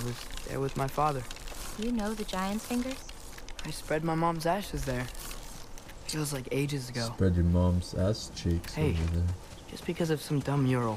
I was there with my father. You know the giant's fingers? I spread my mom's ashes there. Feels like ages ago. Spread your mom's ass cheeks Hey. over there. Just because of some dumb mural.